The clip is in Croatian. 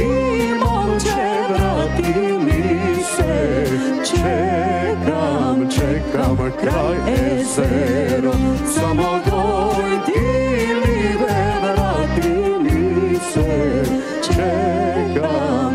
i momče vratili se. Čekam, čekam kraj ezero Samo dojdi live vratili se. Čekam,